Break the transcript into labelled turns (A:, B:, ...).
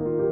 A: you